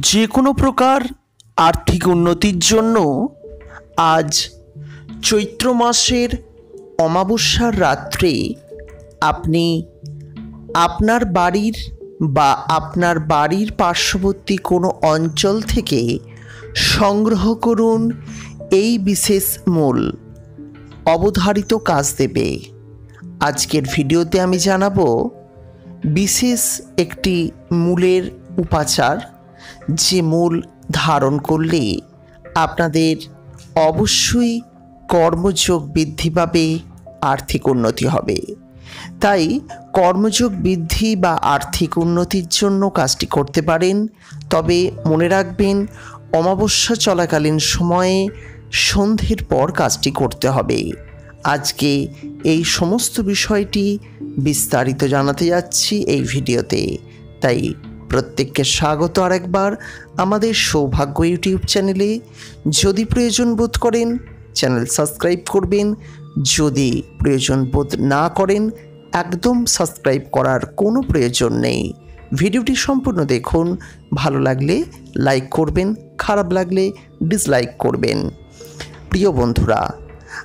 যে কোনো প্রকার আর্থিক উন্নতির জন্য আজ চৈত্র মাসের অমাবস্যার রাত্রে আপনি আপনার বাড়ির বা আপনার বাড়ির পার্শ্ববর্তী কোনো অঞ্চল থেকে সংগ্রহ করুন এই বিশেষ মূল অবধারিত কাজ দেবে। আজকের ভিডিওতে আমি জানাব বিশেষ একটি মূলের উপাচার যে মূল ধারণ করলে আপনাদের অবশ্যই কর্মযোগ বৃদ্ধি পাবে, আর্থিক উন্নতি হবে। তাই কর্মযোগ বৃদ্ধি বা আর্থিক উন্নতির জন্য কাজটি করতে পারেন। তবে মনে রাখবেন, অমাবস্যা চলাকালীন সময়ে সন্ধ্যের পর কাজটি করতে হবে। আজকে এই সমস্ত বিষয়টি বিস্তারিত জানাতে যাচ্ছি এই ভিডিওতে। তাই প্রত্যেককে স্বাগত আরেকবার আমাদের সৌভাগ্য ইউটিউব চ্যানেলে। যদি প্রয়োজন বোধ করেন, চ্যানেল সাবস্ক্রাইব করবেন। যদি প্রয়োজন বোধ না করেন, একদম সাবস্ক্রাইব করার কোনো প্রয়োজন নেই। ভিডিওটি সম্পূর্ণ দেখুন। ভালো লাগলে লাইক করবেন, খারাপ লাগলে ডিসলাইক করবেন। প্রিয় বন্ধুরা,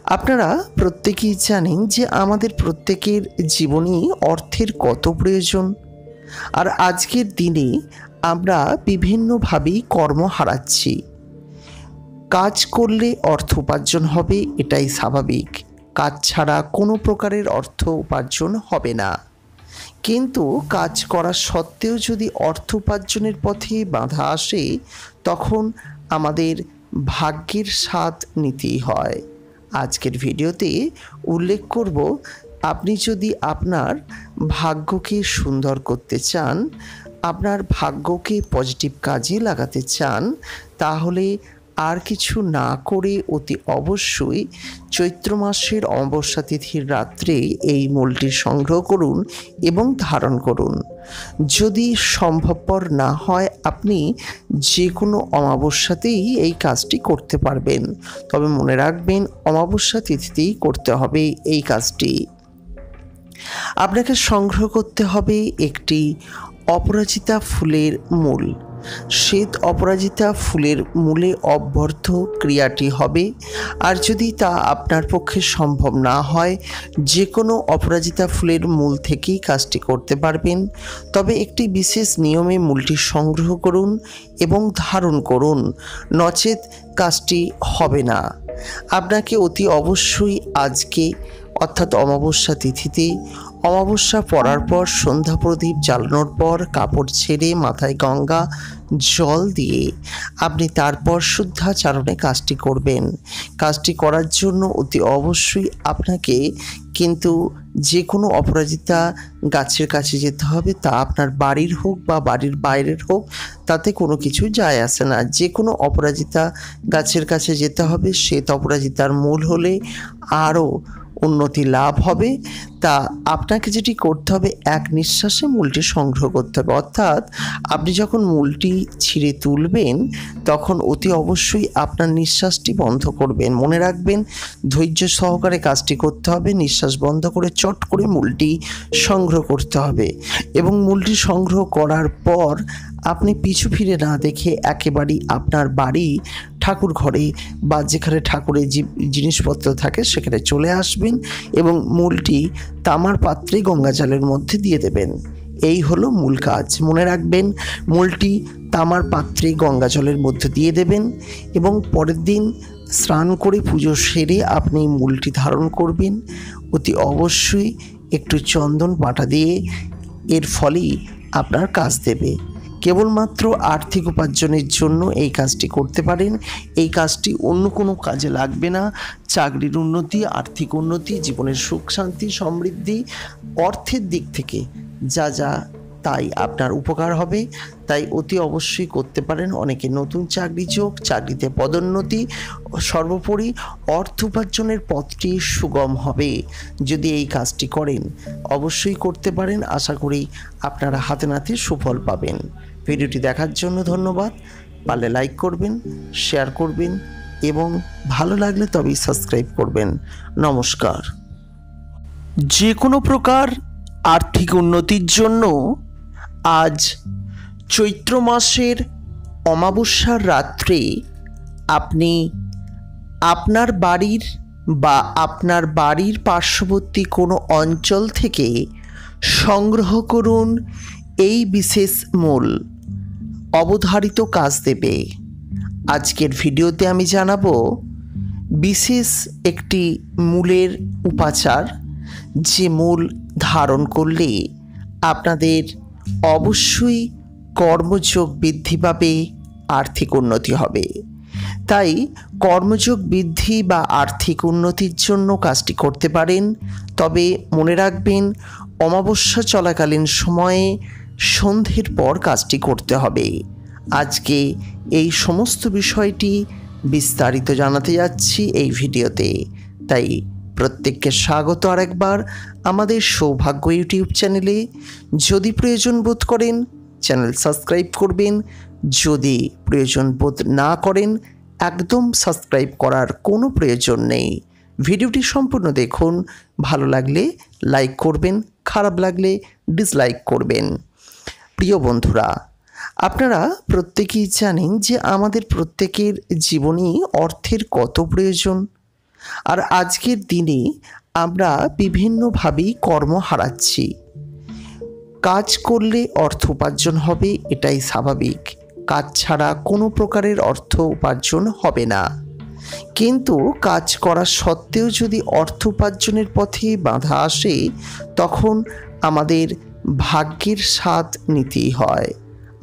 আপনারা প্রত্যেকেই জানেন যে আমাদের প্রত্যেকের জীবনেই অর্থের কত প্রয়োজন। আর আজকের দিনে আমরা বিভিন্নভাবেই কর্ম হারাচ্ছি। কাজ করলে অর্থ উপার্জন হবে, এটাই স্বাভাবিক। কাজ ছাড়া কোনো প্রকারের অর্থ উপার্জন হবে না। কিন্তু কাজ করা সত্ত্বেও যদি অর্থ উপার্জনের পথে বাধা আসে, তখন আমাদের ভাগ্যের স্বাদ নিতেই হয়। আজকের ভিডিওতে উল্লেখ করব আপনি যদি আপনার ভাগ্যকে সুন্দর করতে চান, আপনার ভাগ্যকে পজিটিভ কাজে লাগাতে চান, তাহলে আর কিছু না করে অতি অবশ্যই চৈত্র মাসের অমাবস্যা তিথির রাত্রে এই মূলটি সংগ্রহ করুন এবং ধারণ করুন। যদি সম্ভবপর না হয়, আপনি যে কোনো অমাবস্যাতেই এই কাজটি করতে পারবেন। তবে মনে রাখবেন, অমাবস্যা তিথিতেই করতে হবে এই কাজটি। আপনাকে সংগ্রহ করতে হবে একটি অপরাজিতা ফুলের মূল। শ্বেত অপরাজিতা ফুলের মূলে অভ্যর্থ ক্রিয়াটি হবে, আর যদি তা আপনার পক্ষে সম্ভব না হয় যে কোনো অপরাজিতা ফুলের মূল থেকেই কাজটি করতে পারবেন। তবে একটি বিশেষ নিয়মে মূলটি সংগ্রহ করুন এবং ধারণ করুন, নচেত কাজটি হবে না। আপনাকে অতি অবশ্যই আজকে অর্থাৎ অমাবস্যা তিথিতে অমাবস্যা পড়ার পর সন্ধ্যা প্রদীপ জ্বালানোর পর কাপড় ছেড়ে মাথায় গঙ্গা জল দিয়ে আপনি তারপর শুদ্ধাচারণে কাজটি করবেন। কাজটি করার জন্য অতি অবশ্যই আপনাকে কিন্তু যে কোনো অপরাজিতা গাছের কাছে যেতে হবে, তা আপনার বাড়ির হোক বা বাড়ির বাইরের হোক, তাতে কোনো কিছু যায় আসে না। যে কোনো অপরাজিতা গাছের কাছে যেতে হবে শ্বেত অপরাজিতার মূল হলে আরও উন্নতি লাভ হবে। তা আপনাকে যেটি করতে হবে, এক নিঃশ্বাসে মূলটি সংগ্রহ করতে হবে। অর্থাৎ আপনি যখন মূলটি ছিঁড়ে তুলবেন, তখন অতি অবশ্যই আপনার নিঃশ্বাসটি বন্ধ করবেন। মনে রাখবেন, ধৈর্য সহকারে কাজটি করতে হবে, নিঃশ্বাস বন্ধ করে চট করে মূলটি সংগ্রহ করতে হবে। এবং মূলটি সংগ্রহ করার পর আপনি পিছু ফিরে না দেখে একেবারেই আপনার বাড়ি ঠাকুর ঘরে বা যেখানে ঠাকুরের জিনিসপত্র থাকে সেখানে চলে আসবেন এবং মূলটি তামার পাত্রে গঙ্গা জলের মধ্যে দিয়ে দেবেন। এই হলো মূল কাজ। মনে রাখবেন, মূলটি তামার পাত্রে গঙ্গা জলের মধ্যে দিয়ে দেবেন এবং পরের দিন স্নান করে পুজো সেরে আপনি মূলটি ধারণ করবেন। অতি অবশ্যই একটু চন্দন পাটা দিয়ে এর ফলেই আপনার কাজ দেবে। কেবলমাত্র আর্থিক উপার্জনের জন্য এই কাজটি করতে পারেন। এই কাজটি অন্য কোনো কাজে লাগবে না। চাকরির উন্নতি, আর্থিক উন্নতি, জীবনের সুখ, শান্তি, সমৃদ্ধি, অর্থের দিক থেকে যা যা তাই আপনার উপকার হবে। তাই অতি অবশ্যই করতে পারেন। অনেকে নতুন চাকরি যোগ, চাকরিতে পদোন্নতি, সর্বোপরি অর্থ উপার্জনের পথটি সুগম হবে। যদি এই কাজটি করেন, অবশ্যই করতে পারেন। আশা করি আপনারা হাতে নাতে সুফল পাবেন। ভিডিওটি দেখার জন্য ধন্যবাদ। পারলে লাইক করবেন, শেয়ার করবেন এবং ভালো লাগলে তবেই সাবস্ক্রাইব করবেন। নমস্কার। যে কোনো প্রকার আর্থিক উন্নতির জন্য আজ চৈত্র মাসের অমাবস্যার রাত্রে আপনি আপনার বাড়ির বা আপনার বাড়ির পার্শ্ববর্তী কোনো অঞ্চল থেকে সংগ্রহ করুন এই বিশেষ মূল। অবধারিত কাজ দেবে। আজকের ভিডিওতে আমি জানাব, বিশেষ একটি মূলের উপাচার যে মূল ধারণ করলে আপনাদের অবশ্যই কর্মযোগ বৃদ্ধি পাবে, আর্থিক উন্নতি হবে। তাই কর্মযোগ বৃদ্ধি বা আর্থিক উন্নতির জন্য কাজটি করতে পারেন। তবে মনে রাখবেন, অমাবস্যা চলাকালীন সময়ে সন্ধ্যের পর কাজটি করতে হবে। আজকে এই সমস্ত বিষয়টি বিস্তারিত জানাতে যাচ্ছি এই ভিডিওতে। তাই প্রত্যেককে স্বাগত আরেকবার আমাদের সৌভাগ্য ইউটিউব চ্যানেলে। যদি প্রয়োজন বোধ করেন, চ্যানেল সাবস্ক্রাইব করবেন। যদি প্রয়োজন বোধ না করেন, একদম সাবস্ক্রাইব করার কোনো প্রয়োজন নেই। ভিডিওটি সম্পূর্ণ দেখুন। ভালো লাগলে লাইক করবেন, খারাপ লাগলে ডিসলাইক করবেন। প্রিয় বন্ধুরা, আপনারা প্রত্যেকেই জানেন যে আমাদের প্রত্যেকের জীবনেই অর্থের কত প্রয়োজন। আর আজকের দিনে আমরা বিভিন্নভাবেই কর্ম হারাচ্ছি। কাজ করলে অর্থ উপার্জন হবে, এটাই স্বাভাবিক। কাজ ছাড়া কোনো প্রকারের অর্থ উপার্জন হবে না। কিন্তু কাজ করা সত্ত্বেও যদি অর্থ উপার্জনের পথে বাধা আসে, তখন আমাদের ভাগ্যের স্বাদ নিতেই হয়।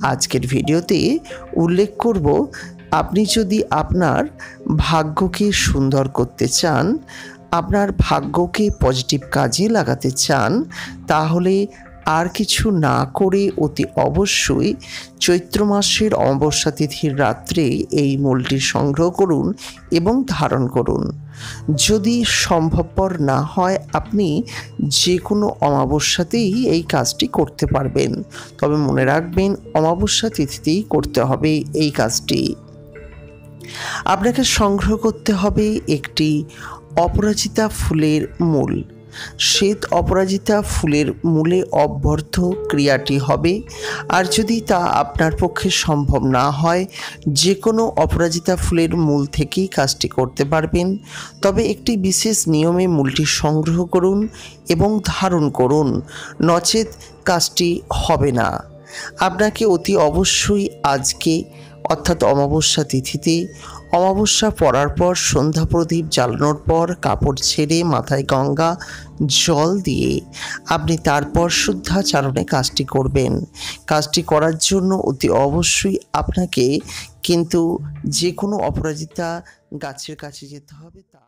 আজকের ভিডিওতে উল্লেখ করব, আপনি যদি আপনার ভাগ্যকে সুন্দর করতে চান, আপনার ভাগ্যকে পজিটিভ কাজে লাগাতে চান, তাহলে আর কিছু না করে অতি অবশ্যই চৈত্র মাসের অমাবস্যা তিথির রাত্রে এই মূলটি সংগ্রহ করুন এবং ধারণ করুন। যদি সম্ভবপর না হয়, আপনি যে কোনো অমাবস্যাতেই এই কাজটি করতে পারবেন। তবে মনে রাখবেন, অমাবস্যা তিথিতেই করতে হবে এই কাজটি। আপনাকে সংগ্রহ করতে হবে একটি অপরাজিতা ফুলের মূল। শ্বেত অপরাজিতা ফুলের মূলে অভ্যর্থ ক্রিয়াটি হবে। আর যদি তা আপনার পক্ষে সম্ভব না হয় যে কোনো অপরাজিতা ফুলের মূল থেকেই কাজটি করতে পারবেন। তবে একটি বিশেষ নিয়মে মূলটি সংগ্রহ করুন এবং ধারণ করুন। নচেত কাজটি হবে না। আপনাকে অতি অবশ্যই আজকে, অর্থাৎ অমাবস্যা তিথিতে অমাবস্যা পড়ার পর সন্ধ্যা প্রদীপ জ্বালানোর পর কাপড় ছেড়ে মাথায় গঙ্গা জল দিয়ে আপনি তারপর শুদ্ধাচারণে কাজটি করবেন। কাজটি করার জন্য অতি অবশ্যই আপনাকে কিন্তু যে কোনো অপরাজিতা গাছের কাছে যেতে হবে, তা